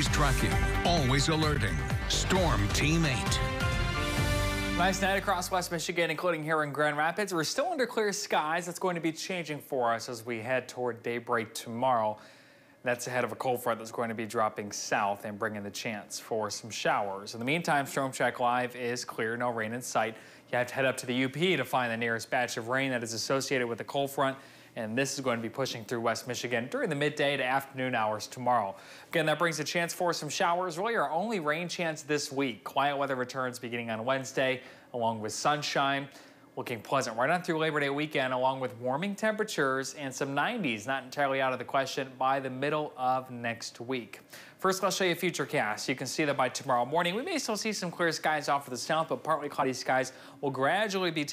Always tracking, always alerting. Storm Team 8. Nice night across West Michigan, including here in Grand Rapids. We're still under clear skies. That's going to be changing for us as we head toward daybreak tomorrow. That's ahead of a cold front that's going to be dropping south and bringing the chance for some showers. In the meantime, Storm Track Live is clear, no rain in sight. You have to head up to the UP to find the nearest batch of rain that is associated with the cold front and this is going to be pushing through West Michigan during the midday to afternoon hours tomorrow. Again, that brings a chance for some showers. Really our only rain chance this week. Quiet weather returns beginning on Wednesday along with sunshine looking pleasant right on through Labor Day weekend, along with warming temperatures and some 90s, not entirely out of the question, by the middle of next week. First, I'll show you a future cast. You can see that by tomorrow morning, we may still see some clear skies off of the south, but partly cloudy skies will gradually be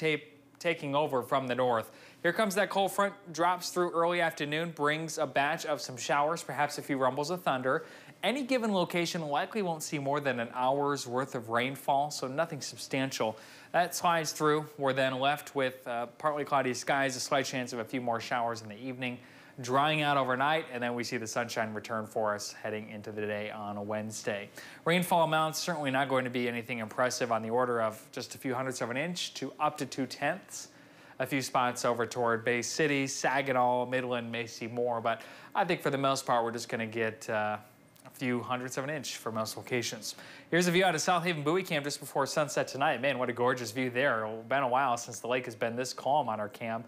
taking over from the north. Here comes that cold front, drops through early afternoon, brings a batch of some showers, perhaps a few rumbles of thunder. Any given location likely won't see more than an hour's worth of rainfall, so nothing substantial. That slides through. We're then left with uh, partly cloudy skies, a slight chance of a few more showers in the evening, drying out overnight, and then we see the sunshine return for us heading into the day on a Wednesday. Rainfall amounts certainly not going to be anything impressive on the order of just a few hundredths of an inch to up to two tenths a few spots over toward Bay City, Saginaw, Midland may see more, but I think for the most part, we're just going to get uh, a few hundredths of an inch for most locations. Here's a view out of South Haven Buoy Camp just before sunset tonight. Man, what a gorgeous view there. It's been a while since the lake has been this calm on our cam.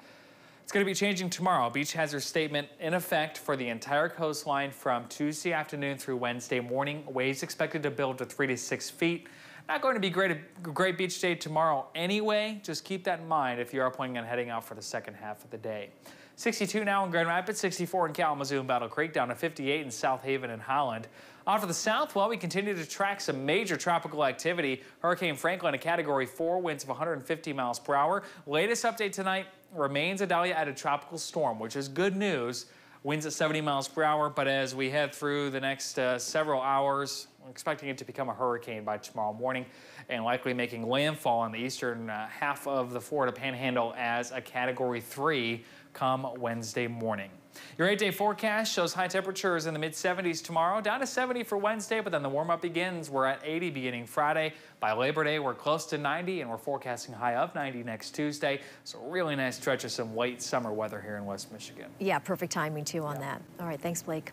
It's going to be changing tomorrow. Beach hazard statement in effect for the entire coastline from Tuesday afternoon through Wednesday morning. Waves expected to build to three to six feet. Not going to be great, a great beach day tomorrow anyway. Just keep that in mind if you are planning on heading out for the second half of the day. 62 now in Grand Rapids, 64 in Kalamazoo and Battle Creek, down to 58 in South Haven and Holland. Off to the south, well, we continue to track some major tropical activity. Hurricane Franklin, a Category 4, winds of 150 miles per hour. Latest update tonight remains Idalia at a tropical storm, which is good news. Winds at 70 miles per hour, but as we head through the next uh, several hours, expecting it to become a hurricane by tomorrow morning and likely making landfall in the eastern uh, half of the Florida Panhandle as a Category 3 come Wednesday morning. Your eight-day forecast shows high temperatures in the mid-70s tomorrow, down to 70 for Wednesday, but then the warm-up begins. We're at 80 beginning Friday. By Labor Day, we're close to 90, and we're forecasting high of 90 next Tuesday. So really nice stretch of some late summer weather here in West Michigan. Yeah, perfect timing, too, on yeah. that. All right, thanks, Blake.